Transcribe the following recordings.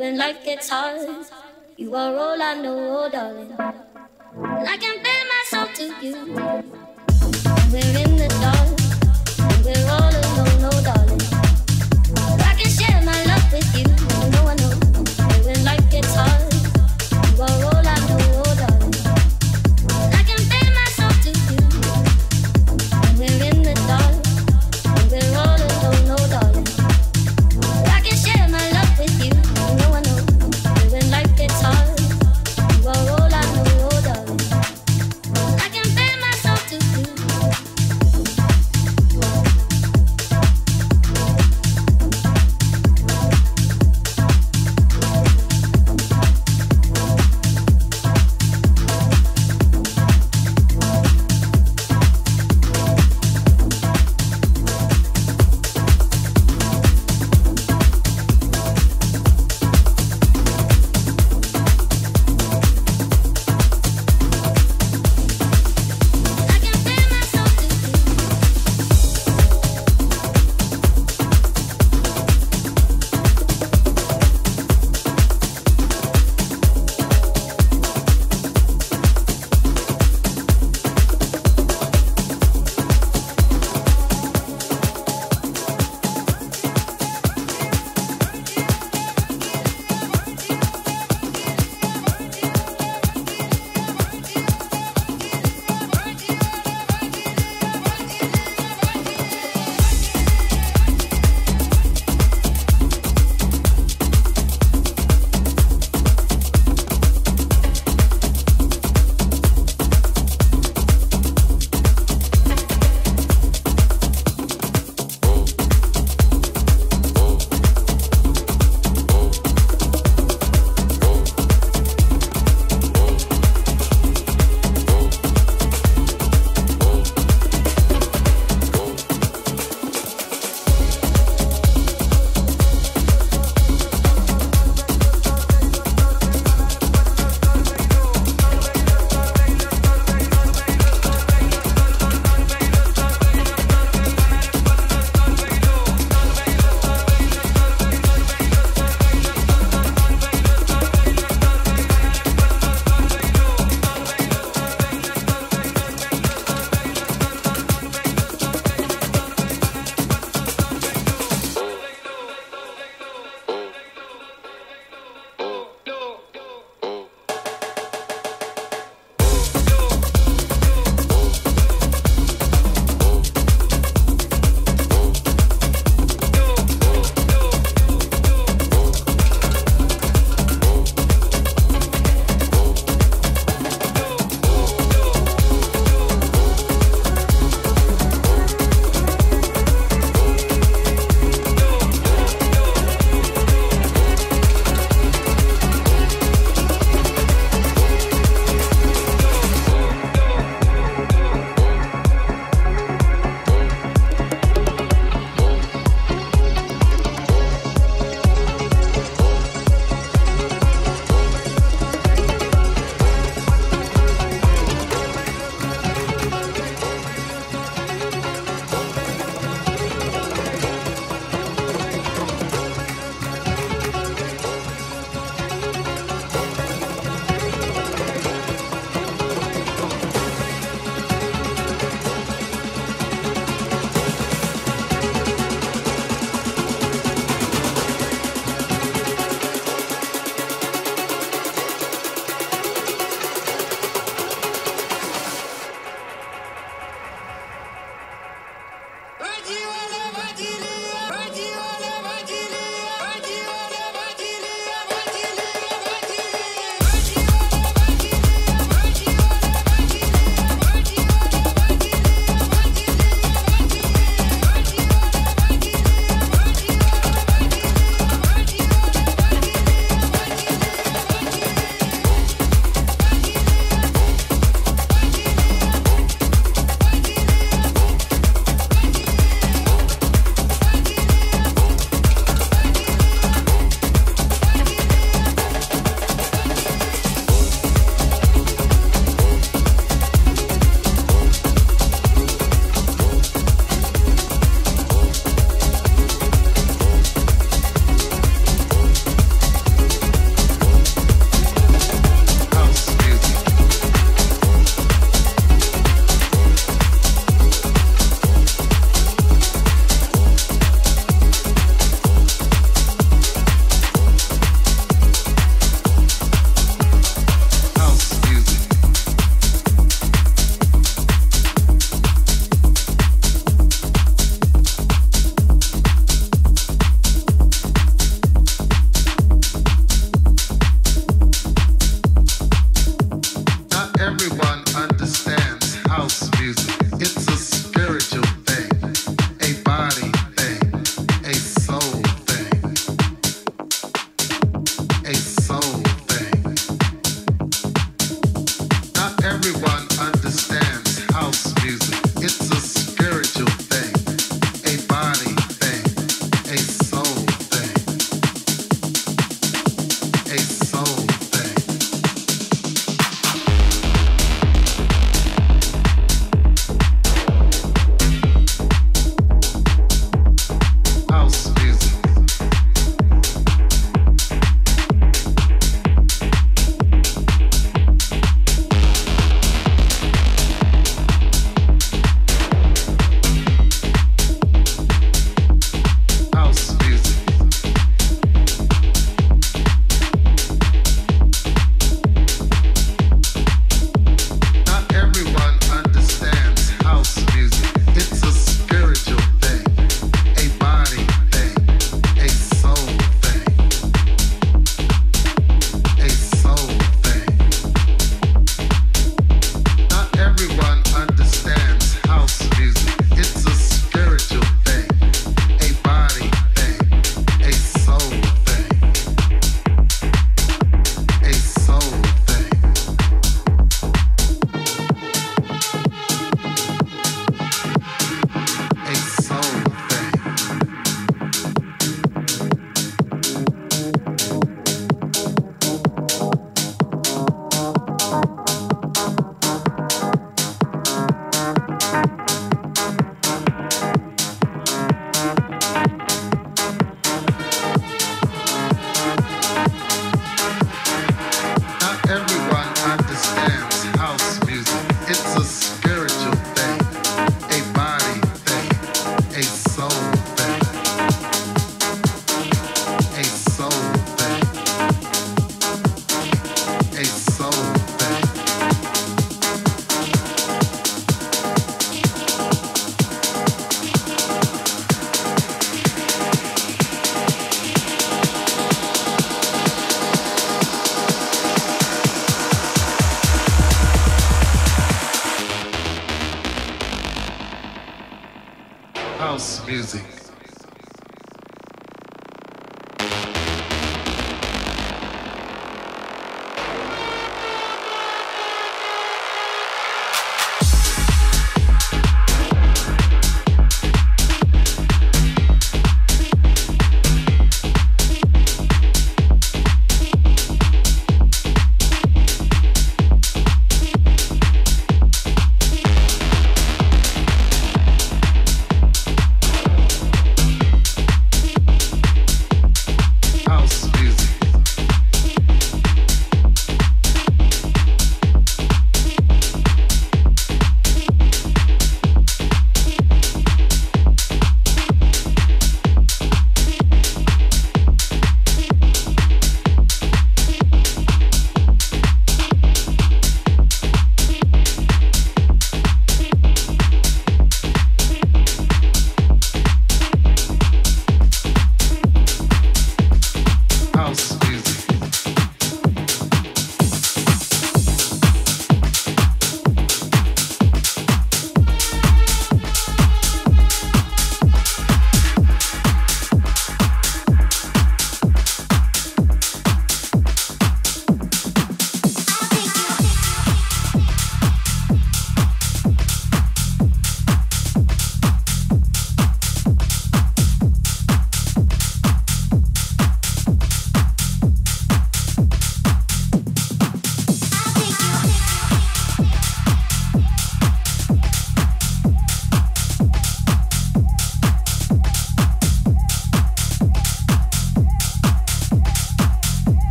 when life gets hard. You are all I know, oh, darling.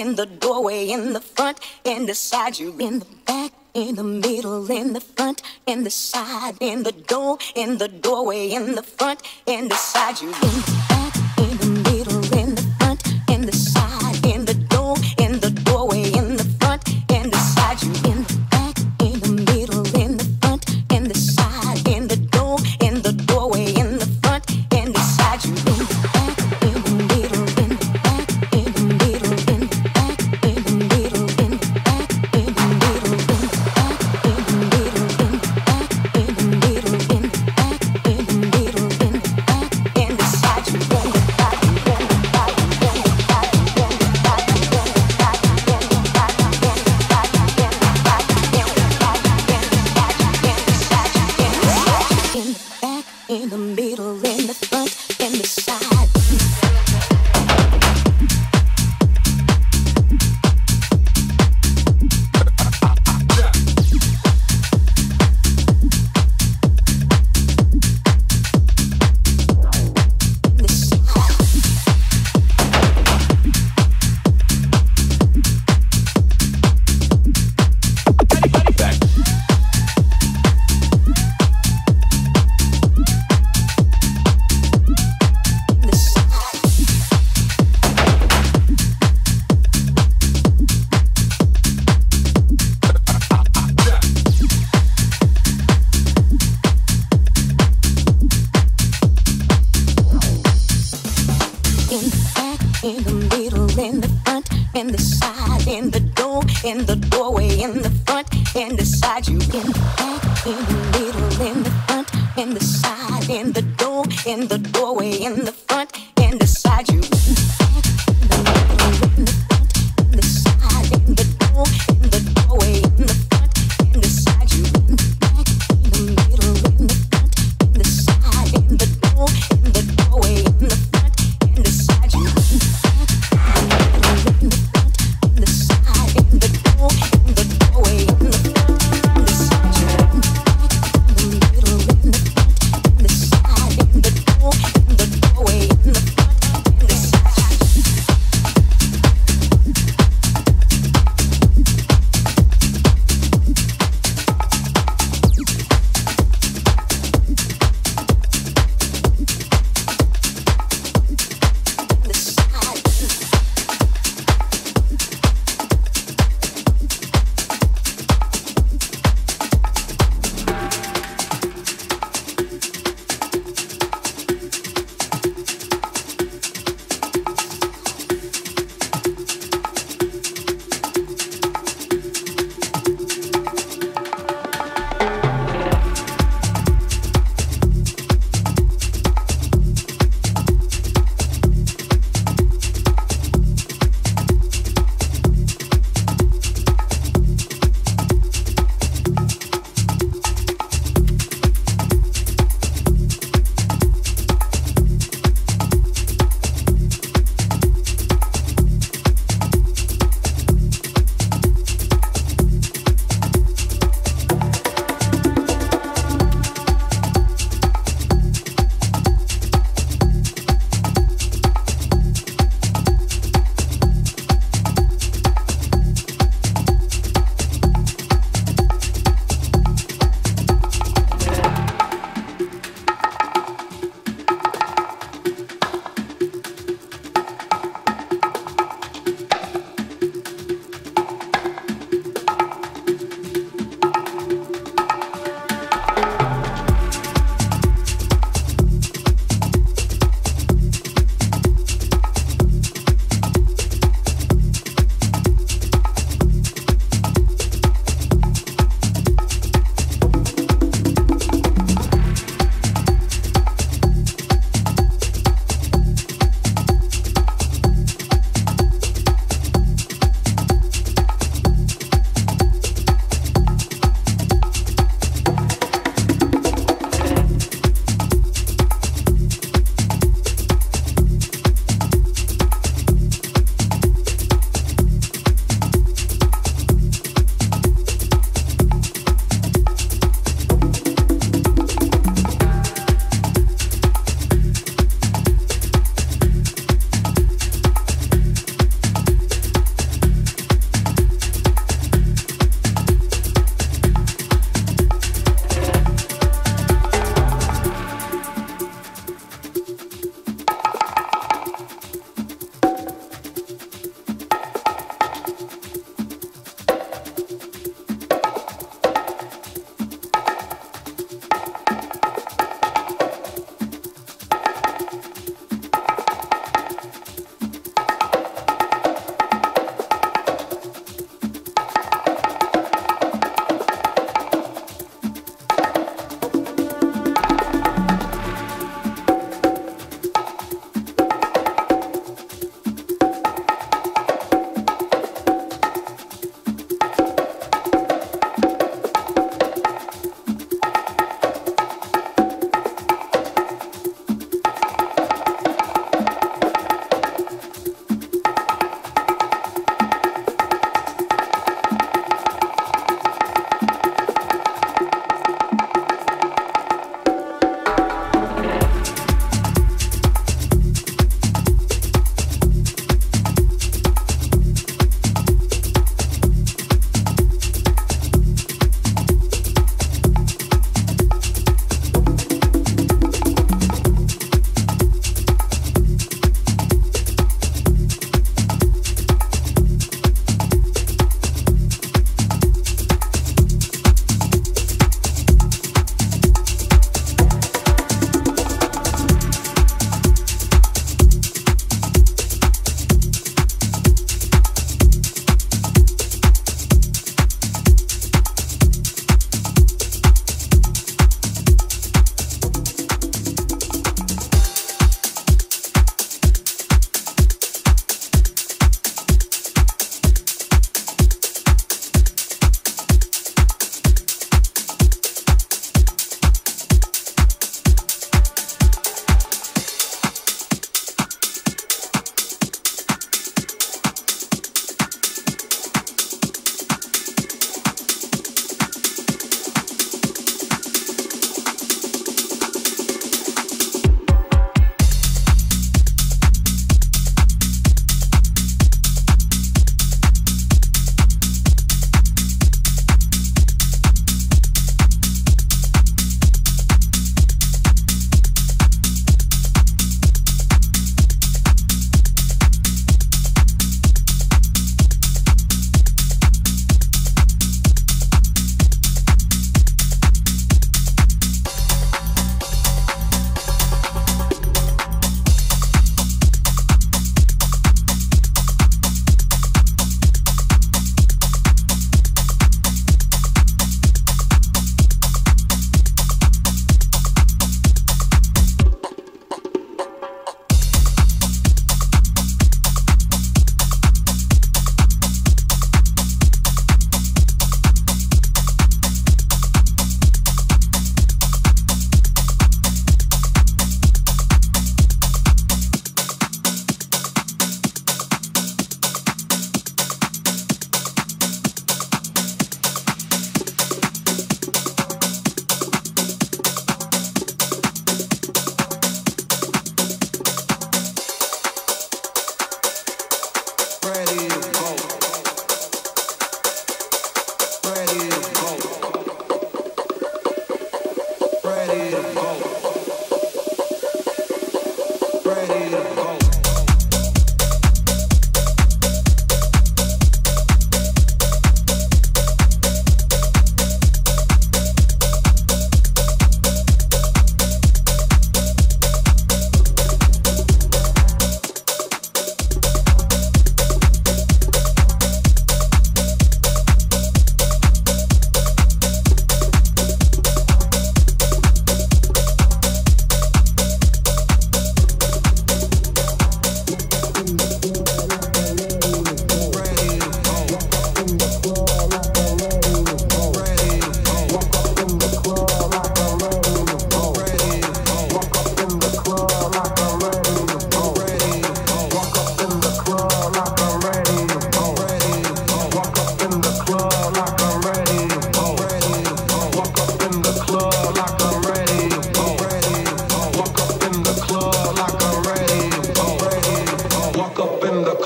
in the doorway, in the front, in the side, you in the back. In the middle, in the front, in the side, in the door, in the doorway, in the front, in the side, you in the in the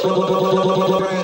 Brand